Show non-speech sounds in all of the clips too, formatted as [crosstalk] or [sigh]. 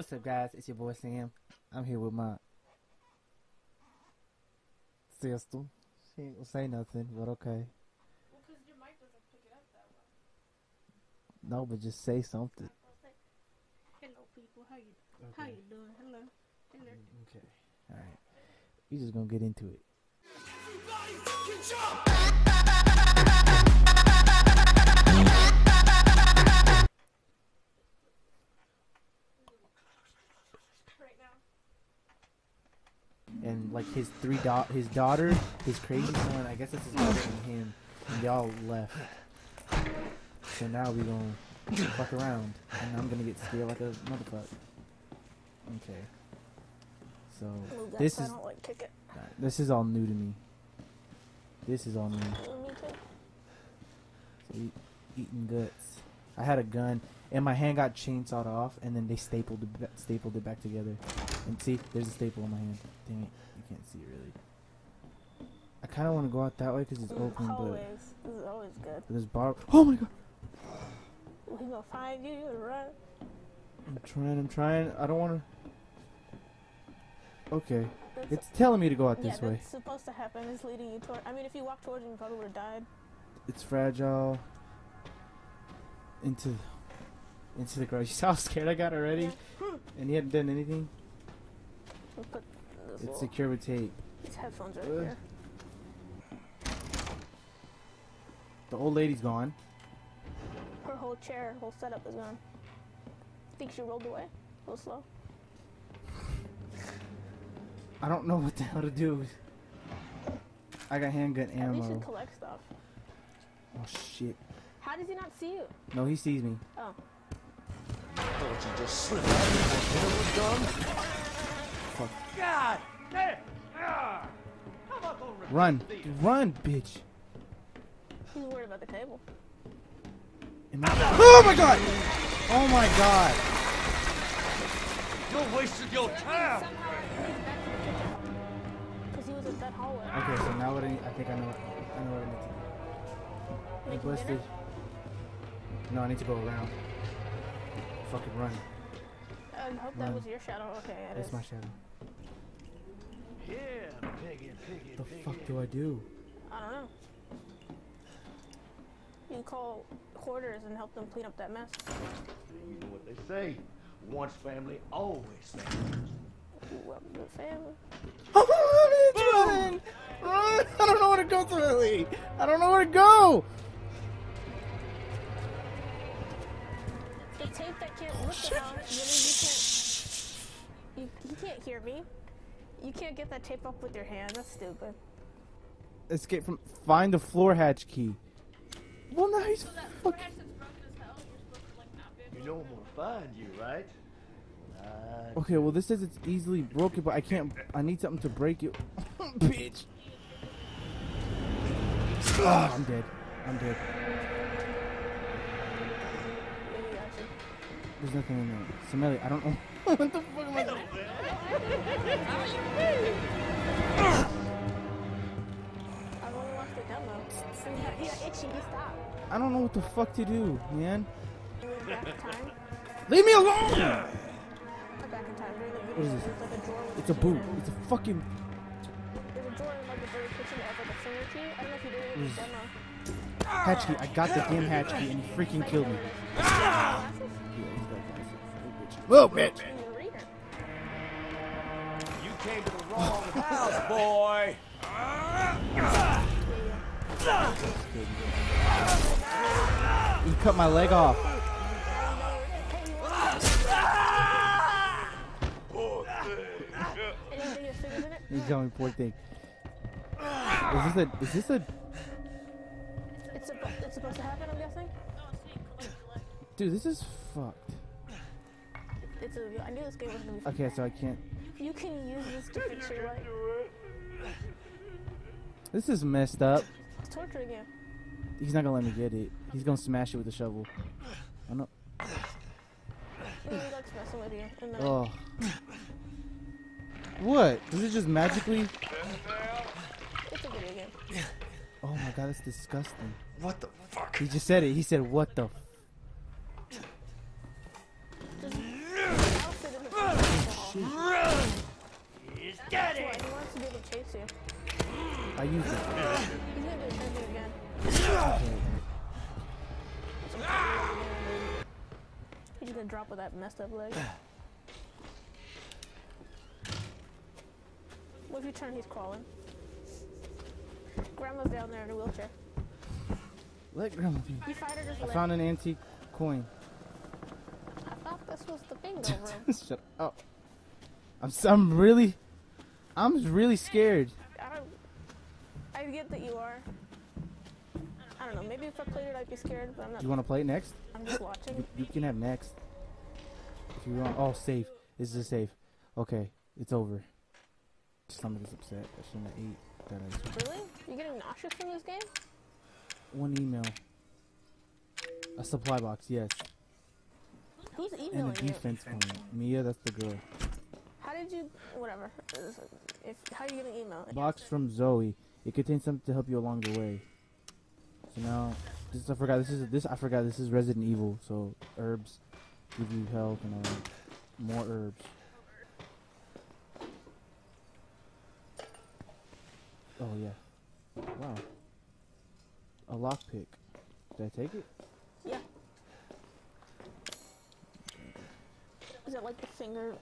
What's up, guys? It's your boy Sam. I'm here with my sister. She ain't gonna say nothing, but okay. Well, because your mic doesn't pick it up that well. No, but just say something. Hello, people. How you How you doing? Hello. Hello. Mm, okay. All right. We just gonna get into it. And like his three da- his daughter, his crazy son. I guess that's his daughter and him. And they all left. So now we gonna fuck around, and I'm gonna get scared like a motherfucker. Okay. So this is like this is all new to me. This is all new. Ooh, me too. So eat, eating guts. I had a gun, and my hand got chainsawed off, and then they stapled it, stapled it back together. And see, there's a staple in my hand. Dang it, you can't see it really. I kind of want to go out that way because it's Mm, open, but, always. This is always good. but there's bar. Oh my god! Well, he gonna find you. You run. I'm trying. I'm trying. I don't want to. Okay, That's, it's telling me to go out yeah, this way. that's supposed to happen. It's leading you toward. I mean, if you walked towards him, you probably would have died. It's fragile. Into, into the garage. You saw how scared I got already, and he hadn't done anything. We'll put this It's little, secure with tape. these headphones right Ugh. here. The old lady's gone. Her whole chair, whole setup is gone. I Think she rolled away? A little slow. I don't know what the hell to do. I got handgun At least you ammo. collect stuff. Oh shit. How does he not see you? No, he sees me. Oh, Thought you just slipped out of your God damn! How about those Run. Run, bitch. he's worried about the table. Oh my god! Oh my god! You're wasting your time. Because he was in that hallway. Okay, so now what I, need, I think I know. I know what I need to do. Making Blistered. dinner? No, I need to go around. Fucking run. Oh, I hope that was your shadow. Okay, it That's is. my shadow. Yeah, piggy, piggy, The piggy. fuck do I do? I don't know. You call quarters and help them clean up that mess. You know what they say. Once family, always family. Welcome to family. Run! Run! I don't know where to go, Thrilly! I don't know where to go! The tape that can't. What the hell? Really, you can't. You, you can't hear me. You can't get that tape up with your hand. That's stupid. Escape from. Find the floor hatch key. Well, now he's So that fuck. forehead is broken as hell. You're supposed to like not be able You know I'm gonna find you, right? I Okay, well, this says it's easily broken, but I can't. I need something to break it. [laughs] Bitch. Ah, I'm dead. I'm dead. Maybe I should. There's nothing in there. Sameli, I don't know. What the fuck am I doing? I've only watched the demo. And he got, he got itchy. I don't know what the fuck to do, man. He went back in time. Leave me alone! Not back in time. During the What is this? there's like a drawer with It's a boot. It's a fucking. There's a drawer in like the very kitchen that has like a finger key. I don't know if you did it in Is- the demo. Hatch key. I got the damn hatch key and he freaking killed me. Glasses. Little bitch. You need a reader. You came to the wrong house, boy. He cut my leg off. Anything your fingers? He's telling me poor thing. Is this a? Is this a? It's, suppo- it's supposed to happen, I'm guessing? Dude, this is fucked. It's a. I knew this game was gonna be. fun. Okay, so I can't. You can use this to fix your life. This is messed up. It's torturing you. He's not gonna let me get it. He's gonna smash it with a shovel. I know. He likes messing with you. Oh. What? Does it just magically? it's a video game. Oh my god, that's disgusting. What the fuck? He just said it. He said, "What the?" F-? Just outfit in the shoot. Run! He's it! He wants to be able to chase you. I use it. He's gonna defend you again. He's gonna drop with that messed up leg. What if you turn? He's crawling. Grandma's down there in a wheelchair. Let grandma. You fight her just I found an antique coin. I thought this was the bingo room. [laughs] Shut up. I'm I'm really I'm really scared. I don't. I get that you are. I don't know. Maybe if I played it, I'd be scared, but I'm not. You want to play it next? I'm just watching. you can have next. If you want. Oh, save. This is a save. Okay, it's over. Stomach is upset. I shouldn't have ate that ice. Really? You getting nauseous from this game? One email. A supply box, yes. Who's And emailing a you? defense coin. Mia, that's the girl. Did you? Whatever. If how you getting email? Box from Zoe. It contains something to help you along the way. So now, this I forgot. This is this I forgot. This is Resident Evil. So herbs give you health and all that. More herbs. Oh yeah. Wow. A lockpick. Did I take it? Yeah. Is it like the finger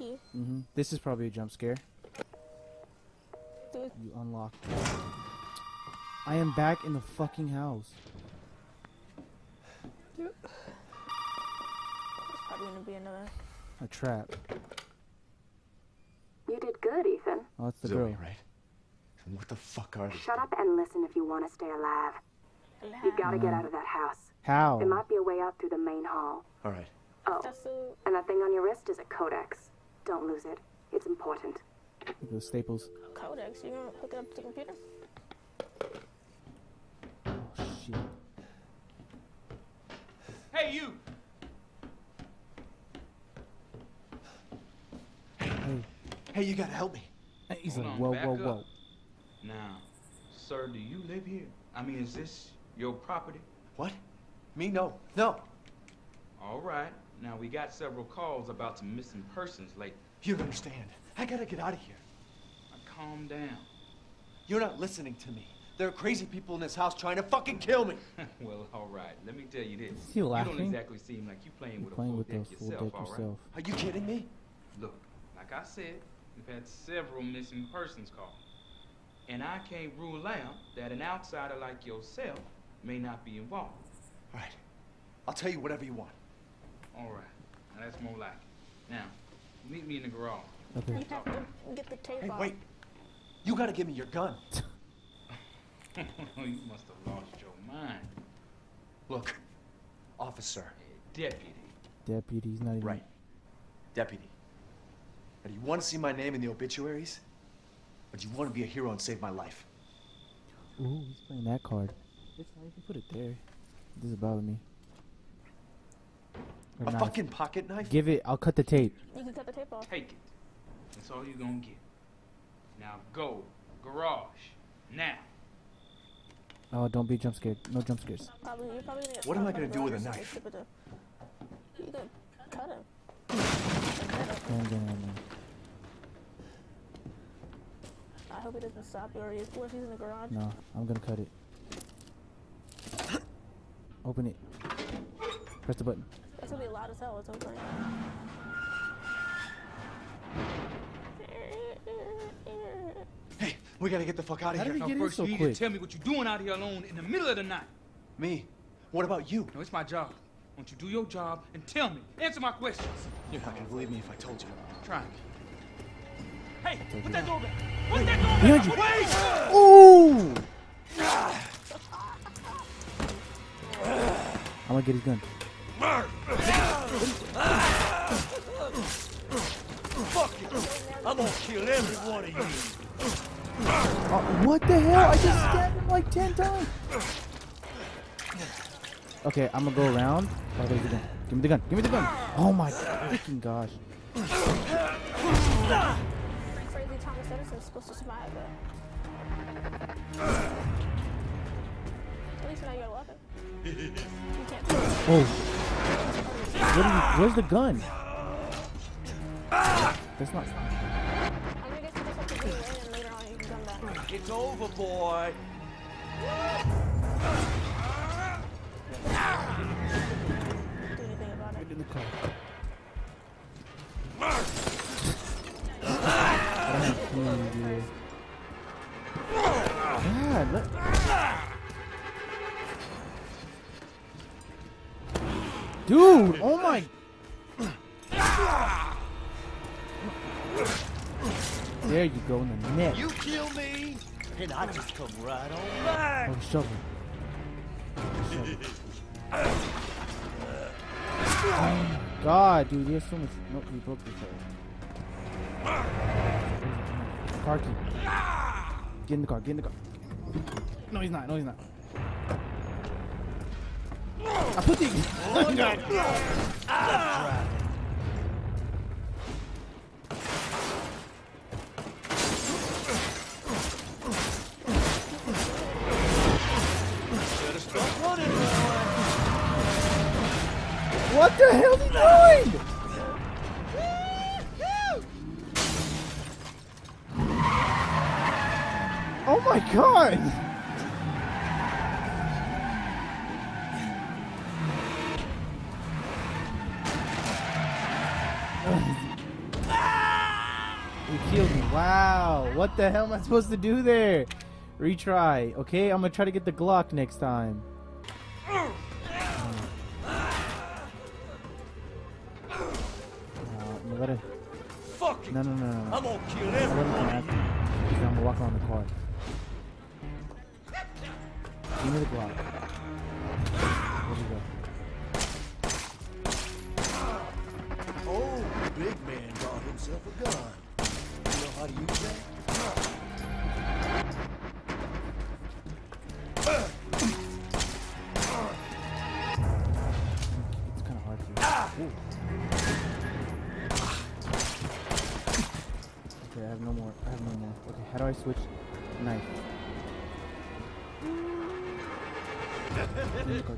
key? Mm-hmm. This is probably a jump scare. Dude, You unlock. I am back in the fucking house. there's probably gonna be another. A trap. You did good, Ethan. Oh, that's the Zoe, girl. right? And what the fuck are these? Shut up and listen if you want to stay alive. You gotta get out of that house. How? There might be a way out through the main hall. All right. Oh, and that thing on your wrist is a codex. Don't lose it. It's important. The staples. Codex. You gonna hook it up to the computer? Oh shit. Hey, you! Hey, Hey, you gotta help me. he's Hold like, on, whoa, back whoa, up. whoa. Now, sir, do you live here? I mean, is this your property? What? Me? No. No. All right. Now, we got several calls about some missing persons lately. You don't understand. I gotta get out of here. Now, calm down. You're not listening to me. There are crazy people in this house trying to fucking kill me. [laughs] well, all right. Let me tell you this. Is he You laughing? don't exactly seem like you playing You're with playing a full with the deck full yourself, deck all right? yourself. Are you kidding me? Look, like I said, we've had several missing persons calls. And I can't rule out that an outsider like yourself may not be involved. All right. I'll tell you whatever you want. All right. Now, that's more like it. Now, meet me in the garage. Okay. You have to get the tape Hey, off. wait. You gotta give me your gun. [laughs] [laughs] you must have lost your mind. Look, officer. Deputy. Deputy, he's not even. Right. Deputy. Now, do you want to see my name in the obituaries? Or do you want to be a hero and save my life? Ooh, he's playing that card. It's fine, you can put it there. It doesn't bother me. Or A knife. fucking pocket knife? Give it. I'll cut the tape. You can cut the tape off. Take it. That's all you're gonna get. Now go. Garage. Now. Oh, don't be jump scared. No jump scares. Probably, you're probably gonna get What am I gonna do with a knife? something stupid. You gonna cut him. Don't get on there. I hope he doesn't stop you, or he's, what if he's in the garage? No, I'm gonna cut it. Open it. Press the button. It's gonna be loud as hell. It's opening. Hey, we gotta get the fuck out of How here. did he Now get in first so you need quick? to tell me what you're doing out here alone in the middle of the night. Me? What about you? No, it's my job. Won't you do your job and tell me? Answer my questions. You're not gonna believe me if I told you. Try me. Hey, put that door back. Put that door Behind back. you. Wait! Ooh! I'm gonna get his gun. I'm gonna kill every one of you. Oh, what the hell? I just stabbed him like 10 times. Okay, I'm gonna go around. Oh, there's the gun. Give me the gun. Give me the gun. Oh my freaking gosh. Crazy Thomas Edison's supposed to survive it. At least now you got a. You can't. Oh. What are you, where's the gun? That's not. I'm gonna guess you just have to do it. It's over, boy. Do anything about it. Get in the car. I don't have keys, dude. God, let... Dude, oh my... There you go in the neck. You kill me, and I just come right on back. Oh, shovel. Shovel. Oh, God, dude, he has so much. Nope, he broke the car. Car key. Get in the car. Get in the car. No, he's not. No, he's not. I put the. Start running. What the hell is he doing? Oh my god! Wow. What the hell am I supposed to do there? Retry. Okay, I'm gonna try to get the Glock next time. Uh, let it. Fuck it. No, no, no, no. I'm gonna kill I'll let him come everybody. after me. Because I'm gonna walk around the car. Give me the Glock. Where'd he go? Oh, big man got himself a gun. How that? It's kind of hard to. Okay, I have no more. I have no more. Okay, how do I switch knife? Get in the car,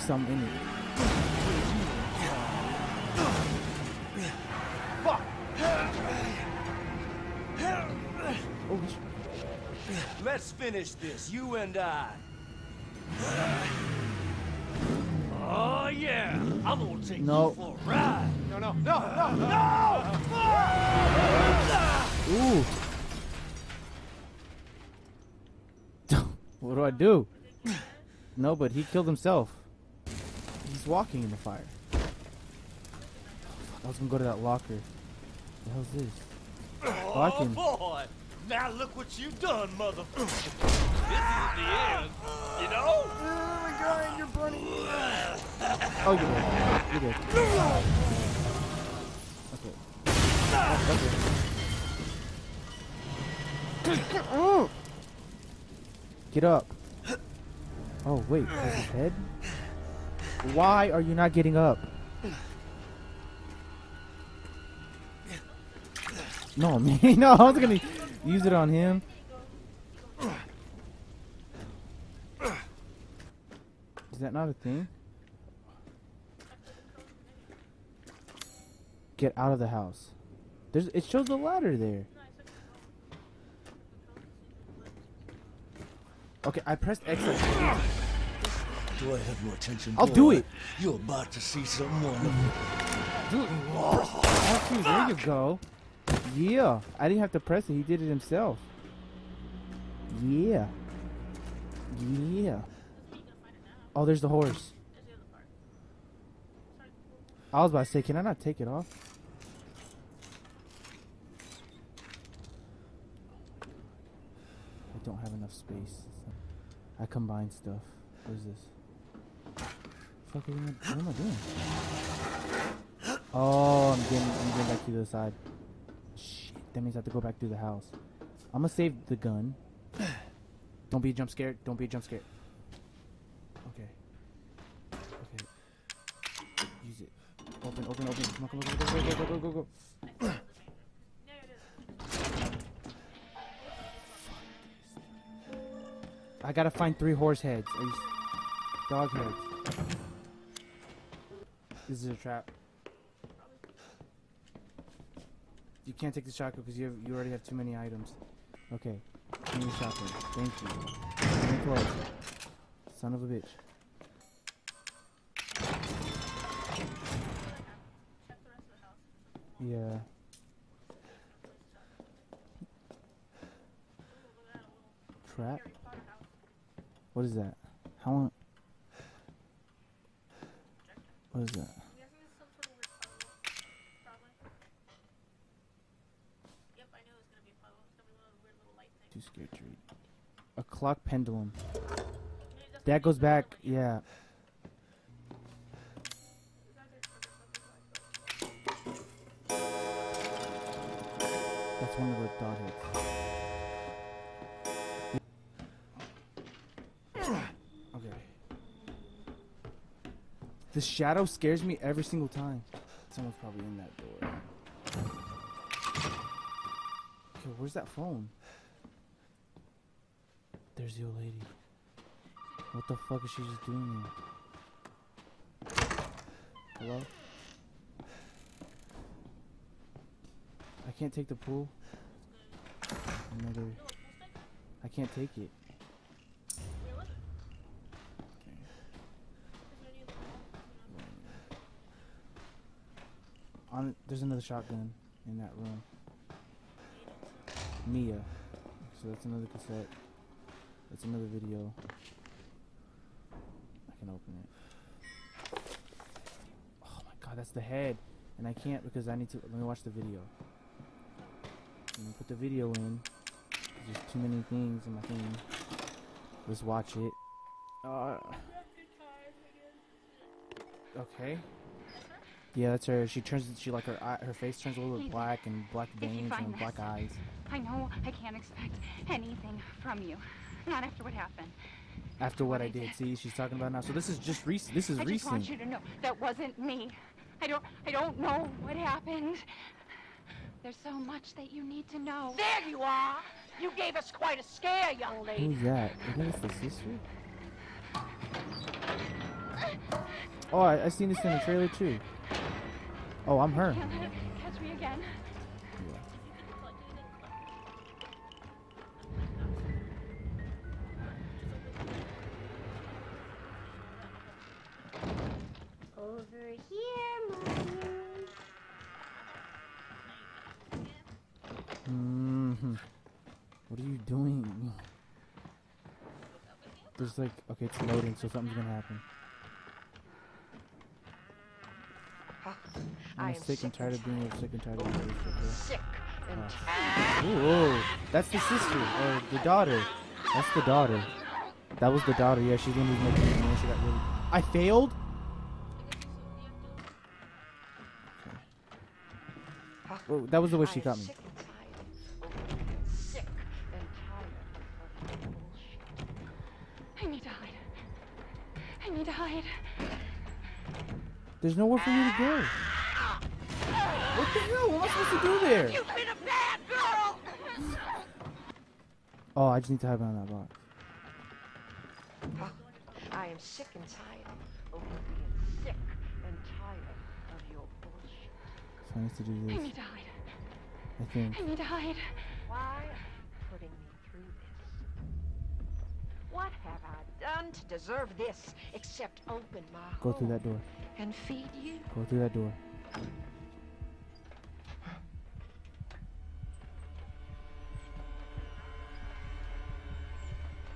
Hey, at in it. Fuck! Sh- Let's finish this, you and I. Oh yeah, I'm gonna take No. you for a ride. No, no, no, no, no! Ooh. [laughs] what do I do? No, but he killed himself. He's walking in the fire. I was gonna go to that locker. What the hell's this? Oh, Oh can- boy! Now look what you've done, motherfucker. this is the end, you know? Oh you're burning. Oh, you're good. You're good. Okay. Oh, okay. Get up. Oh, wait. Is his head? Why are you not getting up? No, [laughs] man. No, I was gonna use it on him. Is that not a thing? Get out of the house. There's it shows the ladder there. Okay, I pressed X. Do I have your attention? I'll do it. You're about to see wonderful. Dude, R2, there you go. Yeah, I didn't have to press it. He did it himself. Yeah. Yeah. Oh, there's the horse. I was about to say, can I not take it off? I don't have enough space. I combine stuff. What is this? Fuck, what am I, doing? Oh, I'm getting, I'm getting back to the side. Shit, that means I have to go back through the house. I'm gonna save the gun. Don't be a jump scared. Don't be a jump scared. Okay. Okay. Use it. Open, open, open. Come on, come on, go, go, go, go, go, go, go. I gotta find three horse heads. Dog heads. This is a trap. You can't take the shotgun because you have, you already have too many items. Okay, give me the shotgun. Thank you. Close. Son of a bitch. Yeah. Trap? What is that? How long? What is that? Too scared to read. A clock pendulum. That goes back, yeah. That's one of the dot hits. The shadow scares me every single time. Someone's probably in that door. Okay, where's that phone? There's the old lady. What the fuck is she just doing here? Hello? I can't take the pool. Another. I can't take it. There's another shotgun in that room. Mia. So that's another cassette. That's another video. I can open it. Oh my god, that's the head. And I can't because I need to let me watch the video. Let me put the video in. There's too many things in my thing. Let's watch it. Uh, okay. Yeah, that's her. She turns. She like her eye, her face turns a little bit black and black veins find and this- black eyes. I know I can't expect anything from you. Not after what happened. After what I did, see, she's talking about now. So this is just recent. This is I just want you to know that wasn't me. I don't I don't know what happened. There's so much that you need to know. There you are. You gave us quite a scare, young lady. Who's that? I think it's the sister. Oh, I, I seen this in the trailer too. Oh, I'm her. Can't let it catch me again. Over here, Mommy. hmm What are you doing? There's like, okay, it's loading, so something's gonna happen. I'm sick and tired of being sick and tired of being Sick and Oh. Ooh, ooh, that's the sister or the daughter. That's the daughter. That was the daughter. Yeah, she's the one who's making the noise. She got really. I failed. Okay. Well, that was the way she got me. Sick and tired. Sick and tired of your bullshit. I need to hide. I need to hide. There's nowhere for me to go. What the hell? What am I supposed to do there? You've been a bad girl. Oh, I just need to hide behind that box. I am sick and tired of you being sick and tired of your bullshit. So I need to do I this. need to hide. I think. I need to hide. Why are you putting me through this? What have I done to deserve this except open my Go through that door. and feed you? Go through that door.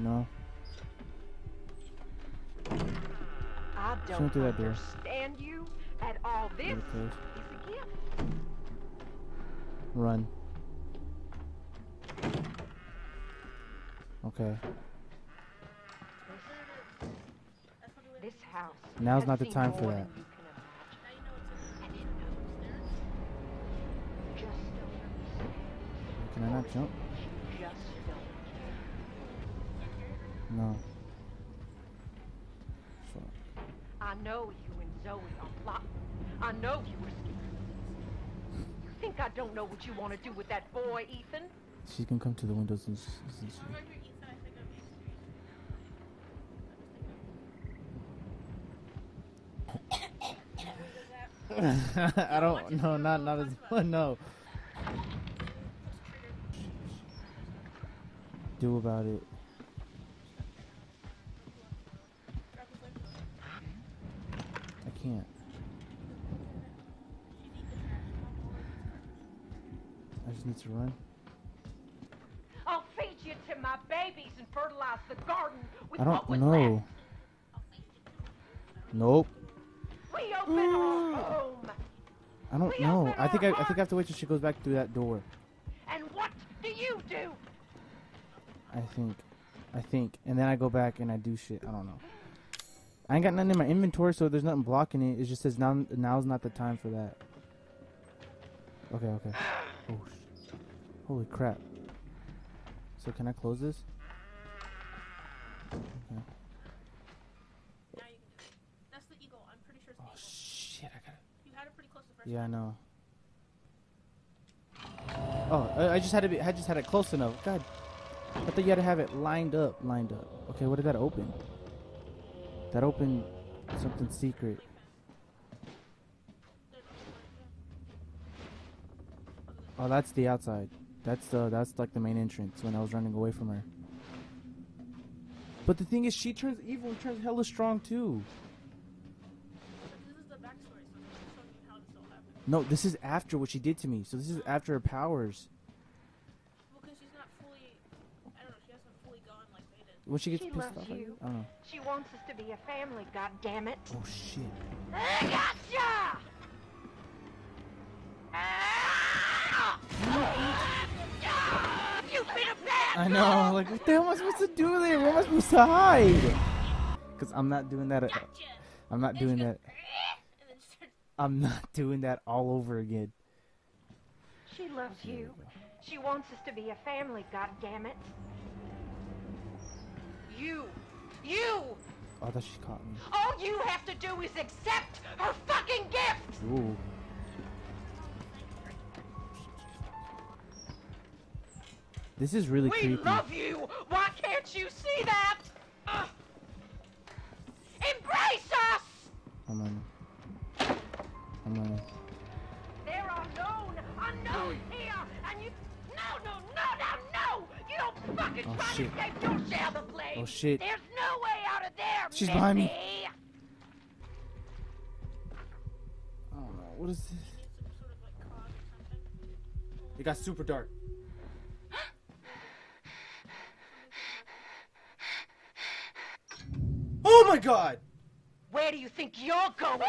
No. I Show don't through that door. understand you at all. This is a gift. Run. Okay. This house. Now's not the time for that. than you can Now you know it's imagine. Just don't understand. Can I not jump? Just don't. No. Fuck. I know you and Zoe are plotting. I know you were scared. You think I don't know what you want to do with that boy, Ethan? She can come to the windows and. s- s- s- Remember Ethan, I think of mysteries. I don't. No, not not as one. [laughs] No. Do about it. Can't. I just need to run. I'll feed you to my babies and fertilize the garden with I don't was know. left. Nope. We open our [sighs] home. I don't We know. I think I, I think I have to wait till she goes back through that door. And what do you do? I think. I think. And then I go back and I do shit. I don't know. I ain't got nothing in my inventory, so there's nothing blocking it. It just says now now's not the time for that. Okay, okay. [sighs] Oh, sh- holy crap. So can I close this? Okay. Now you can do it. That's the eagle. I'm pretty sure Oh shit! I got it. You had it pretty close the first Yeah, I know. Oh, I, I just had to be. I just had it close enough. God, I thought you had to have it lined up, lined up. Okay, what did that open? That opened something secret. Oh, that's the outside. That's the that's like the main entrance when I was running away from her. But the thing is, she turns evil and turns hella strong too. No, this is after what she did to me. So this is after her powers. Well, because she's not fully, I don't know, she hasn't fully gone like they did. When she gets She pissed off, at you. you? I don't know. She wants us to be a family, God damn it. Oh shit. I gotcha! Been a bad I know. Like, what the hell am I supposed to do there? Where am I supposed to hide? Cause I'm not doing that. At, Gotcha! I'm not doing that. And then she starts, I'm not doing that all over again. She loves you. She wants us to be a family, God damn it. You, you, Oh, I thought she caught me. all you have to do is accept her fucking gift. Ooh. This is really we creepy. love you. Why can't you see that? Ugh. Embrace us. I'm running. I'm running. Oh, try shit. to your share of the blame. Oh, shit. There's no way out of there. She's behind me. Missy. I don't know. What is this? sort of like cause or something. It got super dark. Oh my god! Where do you think you're going?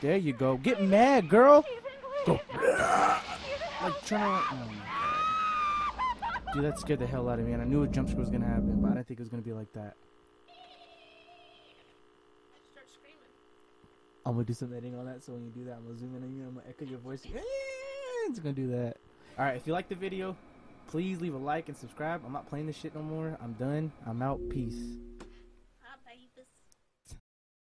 There you go. Get mad, girl. [laughs] Go. Like turn around. Oh. Dude, that scared the hell out of me, and I knew a jump scare was gonna happen, but I didn't think it was gonna be like that. I'm gonna do some editing on that, so when you do that, I'm gonna zoom in on you. I'm gonna echo your voice. It's gonna do that. All right, if you like the video, please leave a like and subscribe. I'm not playing this shit no more. I'm done. I'm out. Peace.